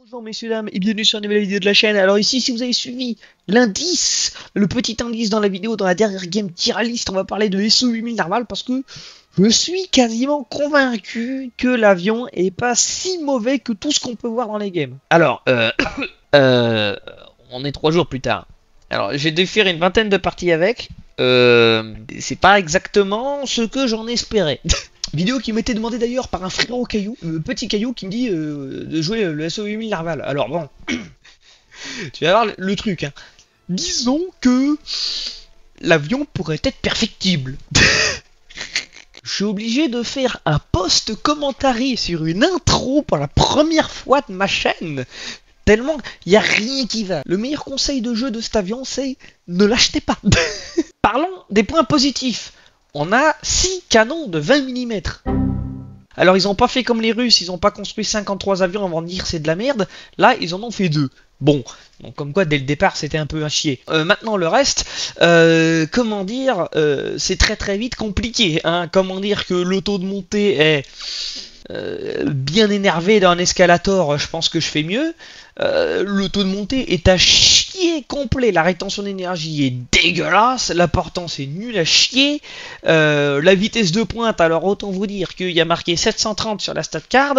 Bonjour messieurs dames et bienvenue sur une nouvelle vidéo de la chaîne. Alors ici si vous avez suivi l'indice, le petit indice dans la vidéo, dans la dernière game tiraliste, on va parler de SO8000 Narval parce que je suis quasiment convaincu que l'avion est pas si mauvais que tout ce qu'on peut voir dans les games. Alors, euh, euh, on est trois jours plus tard. Alors j'ai dû faire une vingtaine de parties avec. Euh, c'est pas exactement ce que j'en espérais. Vidéo qui m'était demandée d'ailleurs par un frérot caillou, euh, petit caillou, qui me dit euh, de jouer le SO8000 Narval. Alors bon, tu vas voir le, truc. Hein. Disons que l'avion pourrait être perfectible. Je suis obligé de faire un post commentary sur une intro pour la première fois de ma chaîne. Tellement il n'y a rien qui va. Le meilleur conseil de jeu de cet avion, c'est ne l'achetez pas. Parlons des points positifs on a 6 canons de 20 mm. Alors ils ont pas fait comme les Russes, ils ont pas construit 53 avions avant de dire c'est de la merde. Là ils en ont fait deux. Bon, comme quoi dès le départ c'était un peu un chier. Euh, maintenant le reste, euh, comment dire, euh, c'est très très vite compliqué. Hein. Comment dire que le taux de montée est bien énervé dans un escalator, je pense que je fais mieux. Euh, le taux de montée est à chier complet. La rétention d'énergie est dégueulasse. La portance est nulle à chier. Euh, la vitesse de pointe, alors autant vous dire qu'il y a marqué 730 sur la stat card.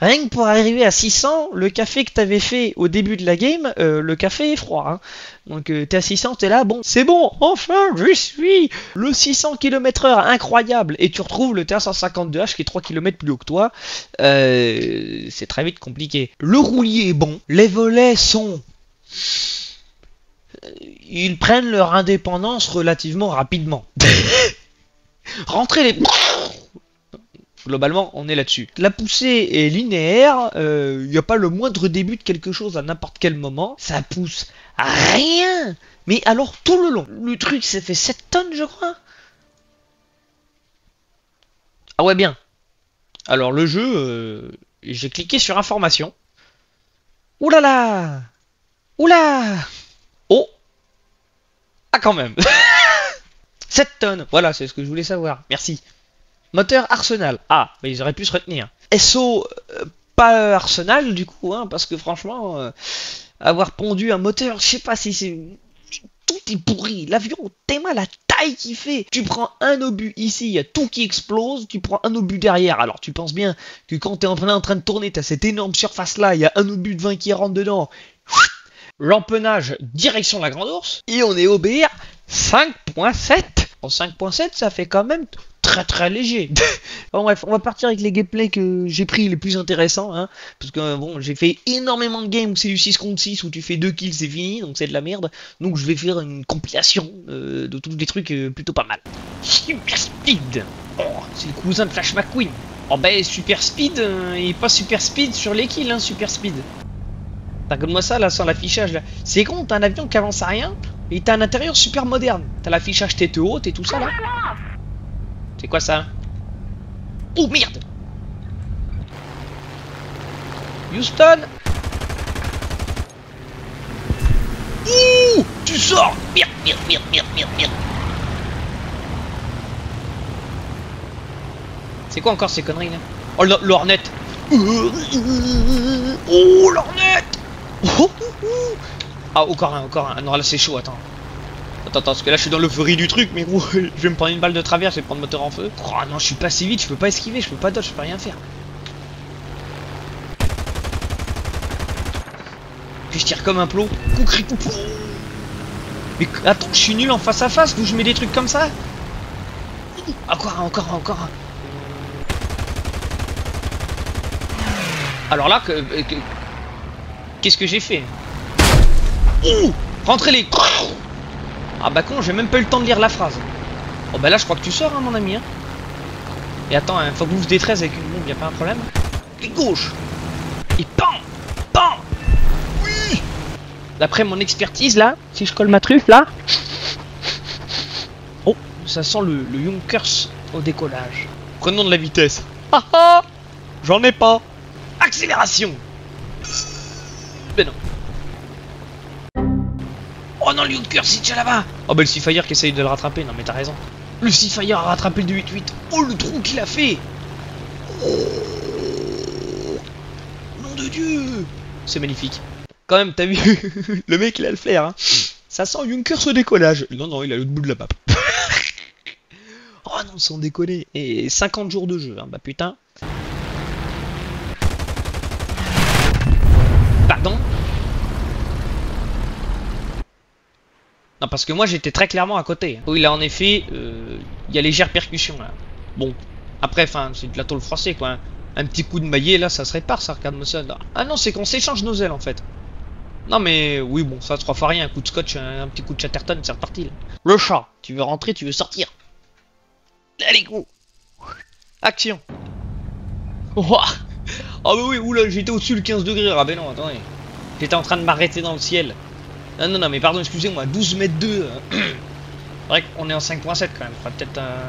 Rien que pour arriver à 600, le café que t'avais fait au début de la game, euh, le café est froid. Hein. Donc t'es à 600, t'es là, bon, c'est bon, enfin, je suis le 600 km/h incroyable. Et tu retrouves le T152H qui est 3 km plus haut que toi. C'est très vite compliqué. Le roulier est bon. Les volets sont... Euh, Ils prennent leur indépendance relativement rapidement. Rentrez les... Globalement, on est là-dessus. La poussée est linéaire, il n'y a pas le moindre début de quelque chose à n'importe quel moment. Ça pousse à rien Mais alors tout le long. Le truc, ça fait 7 tonnes, je crois. Ah ouais, bien. Alors le jeu, euh, j'ai cliqué sur information. Ouh là Oh Ah quand même 7 tonnes Voilà, c'est ce que je voulais savoir. Merci. Moteur Arsenal. Ah, mais ils auraient pu se retenir. SO, euh, pas Arsenal du coup, hein, parce que franchement, euh, avoir pondu un moteur, je sais pas si c'est... Tout est pourri. L'avion, tellement la taille qu'il fait. Tu prends un obus ici, il y a tout qui explose. Tu prends un obus derrière. Alors tu penses bien que quand en train, en train de tourner, t'as cette énorme surface là, il y a un obus de 20 qui rentre dedans. L'empennage direction la Grande Ourse. Et on est au BR 5.7. En 5.7, ça fait quand même très très léger. bon bref, on va partir avec les gameplays que j'ai pris les plus intéressants, hein, parce que bon, j'ai fait énormément de games où c'est du 6 contre 6, où tu fais 2 kills, c'est fini, donc c'est de la merde. Donc je vais faire une compilation euh, de tous des trucs euh, plutôt pas mal. Super Speed Oh, c'est le cousin de Flash McQueen. Oh ben Super Speed, euh, et pas Super Speed sur les kills, hein, Super Speed. Regarde-moi ça là, sans l'affichage là. C'est con, t'as un avion qui avance à rien, et t'as un intérieur super moderne. T'as l'affichage tête haute et tout ça là. C'est quoi ça Oh merde Houston Ouh Tu sors Merde, merde, merde, merde, merde, merde C'est quoi encore ces conneries là Oh l'ornet Oh l'ornet oh, Ah encore un, encore un. Non là c'est chaud, attends. Attends, parce que là je suis dans l'euphorie du truc, mais je vais me prendre une balle de travers, je vais prendre moteur en feu. Oh non, je suis pas si vite, je peux pas esquiver, je peux pas dodge, je peux rien faire. Puis je tire comme un plot. Coucri coucou. Mais attends, je suis nul en face à face, où je mets des trucs comme ça? Encore un, encore encore. Alors là, que qu'est-ce que j'ai fait? Ouh Rentrez les ah bah con, j'ai même pas eu le temps de lire la phrase. Oh bah là je crois que tu sors hein mon ami. Hein. Et attends, hein, faut que vous vous détresse avec une bombe, y a pas un problème Et gauche Et pan Pan Oui D'après mon expertise là, si je colle ma truffe là... Oh, ça sent le, le Junkers au décollage. Prenons de la vitesse. Ah ah J'en ai pas Accélération Ben non. Oh non, le Junker, c'est déjà là-bas Oh bah le Seafire qui essaye de le rattraper, non mais t'as raison. Le Seafire a rattrapé le 288. Oh le trou qu'il a fait Oh Nom de Dieu c'est magnifique. Quand même, t'as vu? Le mec, il a le flair, hein. Ça sent Junker au décollage. Non, non, il a l'autre bout de la map. oh non, sans déconner. Et 50 jours de jeu, hein. bah putain. Pardon Non, parce que moi j'étais très clairement à côté. Oui, là en effet, euh, il y a légère percussion là. Bon, après, enfin, c'est de la tôle froissée quoi. hein. Un petit coup de maillet là, ça se répare ça, regarde-moi ça. Ah non, c'est qu'on s'échange nos ailes en fait. Non mais oui, bon, ça trois fois rien. Un coup de scotch, un, petit coup de chatterton, c'est reparti là. Le chat, tu veux rentrer, tu veux sortir. Allez, go Action Ouah Ah bah oui, oula, j'étais au-dessus le 15 degrés. Ah ben non, attendez. J'étais en train de m'arrêter dans le ciel. Non, non, non, mais pardon, excusez-moi, 12 mètres 2. C'est vrai qu'on est en 5.7 quand même, faudra peut-être... Euh...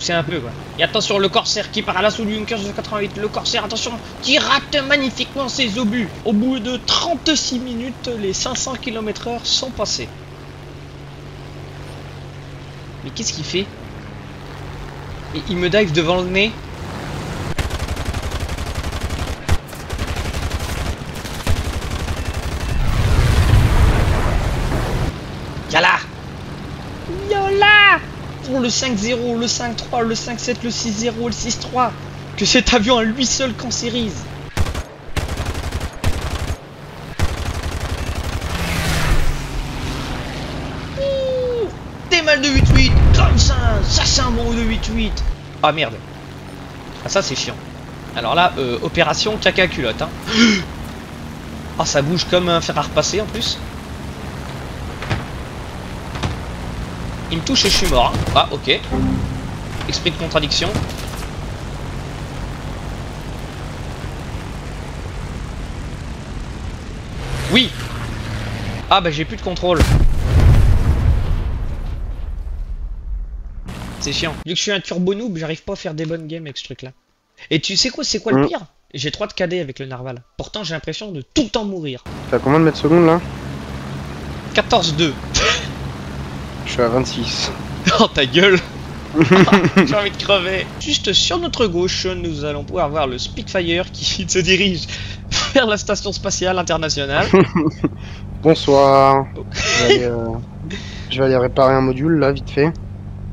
C'est un peu quoi. Et attention, le corsaire qui part à l'assaut du Junkers de 88. Le corsaire, attention, qui rate magnifiquement ses obus. Au bout de 36 minutes, les 500 km/h sont passés. Mais qu'est-ce qu'il fait? Et il me dive devant le nez. Le 5-0, le 5-3, le 5-7, le 6-0, le 6-3 Que cet avion à lui seul cancérise Des mal de 8-8 Comme ça Ça c'est un bon de 8-8 Ah merde. Ah ça c'est chiant. Alors là, euh, opération caca culotte hein. Ah ça bouge comme un fer à repasser en plus Il me touche et je suis mort. hein. Ah, ok. Esprit de contradiction. Oui Ah bah j'ai plus de contrôle. C'est chiant. Vu que je suis un turbo noob, j'arrive pas à faire des bonnes games avec ce truc là. Et tu sais quoi, c'est quoi le Mm. pire? J'ai 3 de KD avec le narval. Pourtant j'ai l'impression de tout le temps mourir. T'as combien de mètres secondes là? 14-2. Je suis à 26. Oh ta gueule J'ai envie de crever. Juste sur notre gauche, nous allons pouvoir voir le Spitfire qui se dirige vers la station spatiale internationale. Bonsoir. Je vais, aller, euh, je vais aller réparer un module là, vite fait.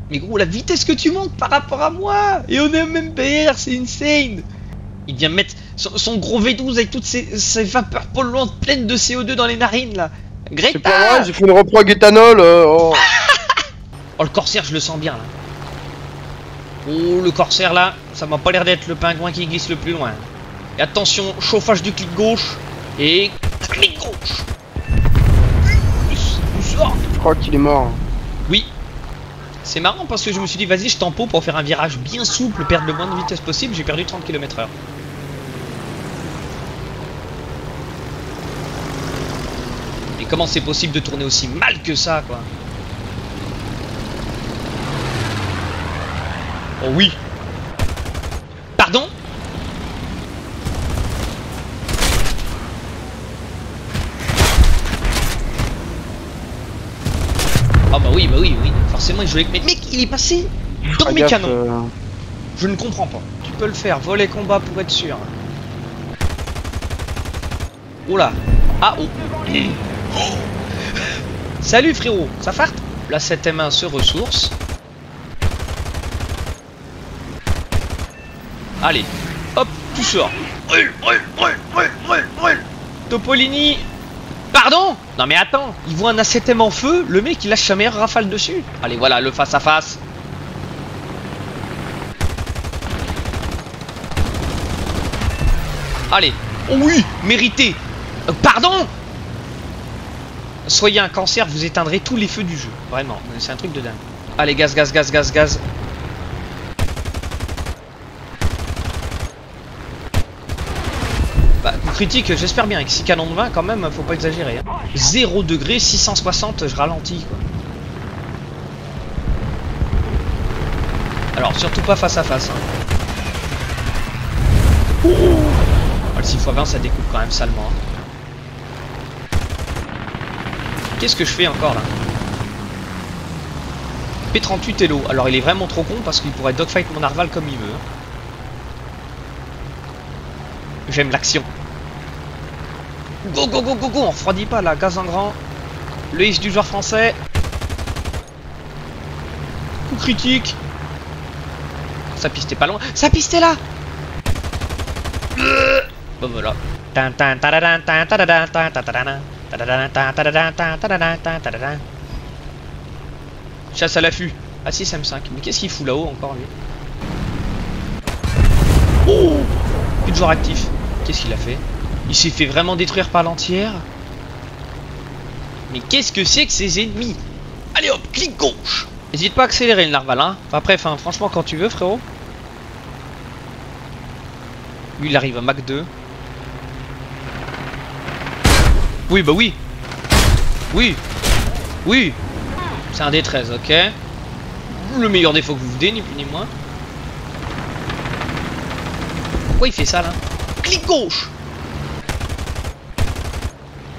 Mais gros, la vitesse que tu montes par rapport à moi Et on est au même PR, c'est insane Il vient mettre son, son gros V12 avec toutes ces vapeurs polluantes pleines de CO2 dans les narines là. C'est pas Greta vrai, j'ai fait une reprog éthanol. euh, oh. Oh le corsaire je le sens bien là. Oh le corsaire là, ça m'a pas l'air d'être le pingouin qui glisse le plus loin. Et attention, chauffage du clic gauche et clic gauche. Je crois qu'il est mort. Oui. C'est marrant parce que je me suis dit vas-y je tempo pour faire un virage bien souple, perdre le moins de vitesse possible, j'ai perdu 30 km comment c'est possible de tourner aussi mal que ça quoi Oh oui Pardon Ah bah oui, bah oui, oui, forcément il jouait avec... Mais mec, il est passé dans mes canons. euh, Je ne comprends pas. Tu peux le faire, voler combat pour être sûr. Oh là Ah oh Salut frérot, ça farte La 7M1 se ressource. Allez, hop, tu sors. Brûle, brûle, brûle, brûle, brûle, brûle. Topolini Pardon? Non mais attends, il voit un A7M en feu, le mec il lâche sa meilleure rafale dessus. Allez voilà, le face à face. Allez. Oh oui, mérité. Euh, pardon? Soyez un cancer, vous éteindrez tous les feux du jeu. Vraiment, c'est un truc de dingue. Allez, gaz, gaz, gaz, gaz, gaz. Bah, critique, j'espère bien. Avec 6 canons de 20, quand même, faut pas exagérer. hein. 0 degré, 660, je ralentis, quoi. Alors, surtout pas face à face. hein. Oh, le 6x20, ça découpe quand même salement. hein. Qu'est-ce que je fais encore là P38 Hello. Alors il est vraiment trop con parce qu'il pourrait dogfight mon narval comme il veut. J'aime l'action. Go, go, go, go, go On refroidit pas là, gaz en grand. Le X du joueur français. Coup critique. Sa piste est pas loin. Sa piste est là. Bon voilà. Chasse à l'affût. Ah si, SM5. Mais qu'est-ce qu'il fout là-haut encore lui? Oh Plus de joueur actif. Qu'est-ce qu'il a fait? Il s'est fait vraiment détruire par l'entière? Mais qu'est-ce que c'est que ces ennemis? Allez hop, clic gauche N'hésite pas à accélérer le narval, hein. Enfin, après, franchement, quand tu veux, frérot. Lui, il arrive à Mach 2. Oui, bah oui. Oui. Oui. C'est un D13, ok. Le meilleur défaut que vous vous ni plus ni moins. Pourquoi il fait ça, là? Clic gauche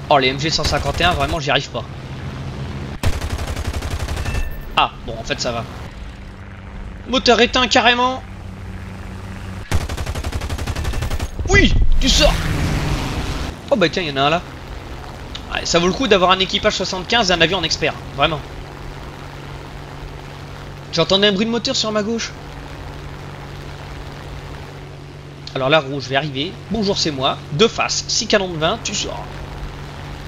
Oh, les MG151, vraiment, j'y arrive pas. Ah, bon, en fait, ça va. Moteur éteint, carrément Oui Tu sors Oh bah tiens, il y en a un là. Ça vaut le coup d'avoir un équipage 75 et un avion en expert. Vraiment. J'entendais un bruit de moteur sur ma gauche. Alors là, rouge, je vais arriver. Bonjour, c'est moi. De face, 6 canons de 20, tu sors.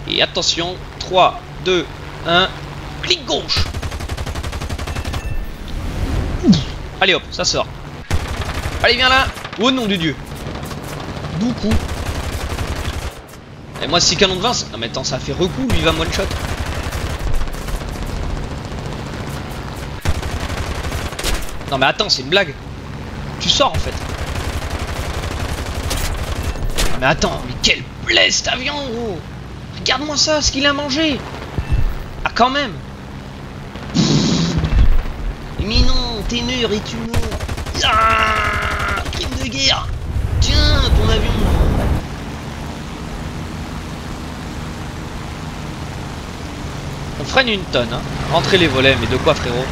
Et attention, 3, 2, 1, clic gauche. Allez hop, ça sort. Allez, viens là. Au nom de Dieu. Doux coup. Et moi, 6 canons de 20, non mais attends, ça fait recou, lui il va one shot. Non mais attends, c'est une blague. Tu sors en fait. Non mais attends, mais quel plaît cet avion gros. Regarde-moi ça, ce qu'il a mangé. Ah quand même. Mais non, t'es mûr et tu meurs Ah Crime de guerre. Tiens, ton avion On freine une tonne, hein. Rentrez les volets, mais de quoi frérot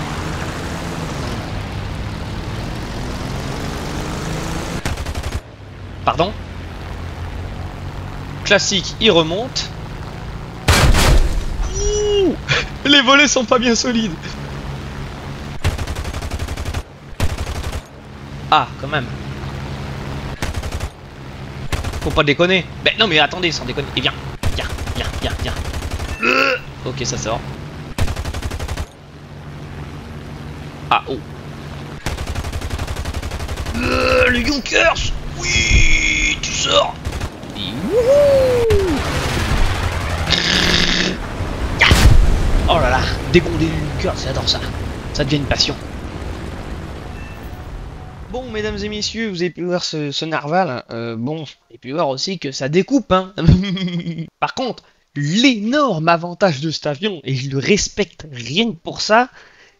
Pardon Classique, il remonte. Les volets sont pas bien solides. Ah, quand même. Faut pas déconner. Ben non mais attendez, sans déconner. Et viens, viens, viens, viens, viens. Euh, ok, ça sort. Ah, oh. Euh, le Junkers Oui, tu sors. Et Oh là là, dégonder le Junkers, j'adore ça. Ça devient une passion. Bon, mesdames et messieurs, vous avez pu voir ce, narval. euh, bon, vous avez pu voir aussi que ça découpe, hein. Par contre, l'énorme avantage de cet avion, et je le respecte rien que pour ça,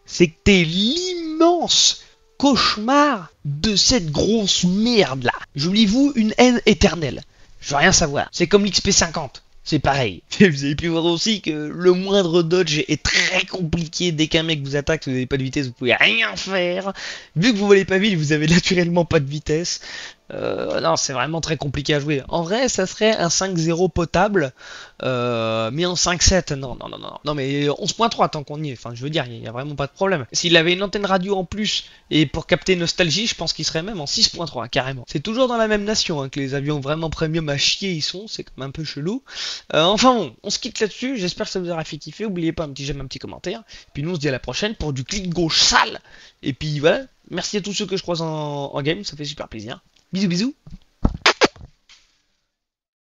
c'est que t'es l'immense cauchemar de cette grosse merde là. J'oublie-vous une haine éternelle. Je veux rien savoir. C'est comme l'XP50. C'est pareil. Vous avez pu voir aussi que le moindre dodge est très compliqué. Dès qu'un mec vous attaque, vous n'avez pas de vitesse, vous pouvez rien faire. Vu que vous volez pas vite, vous avez naturellement pas de vitesse. Euh, non, c'est vraiment très compliqué à jouer. En vrai, ça serait un 5-0 potable, euh, mais en 5-7, non, non, non, non. Non, mais 11.3 tant qu'on y est. Enfin, je veux dire, il y a vraiment pas de problème. S'il avait une antenne radio en plus et pour capter nostalgie, je pense qu'il serait même en 6.3 carrément. C'est toujours dans la même nation hein, que les avions vraiment premium à chier ils sont. C'est comme un peu chelou. Euh, enfin bon, on se quitte là-dessus. J'espère que ça vous aura fait kiffer. Oubliez pas un petit j'aime, un petit commentaire. Puis nous, on se dit à la prochaine pour du clic gauche sale. Et puis voilà. Merci à tous ceux que je croise en game, ça fait super plaisir. Bisous bisous.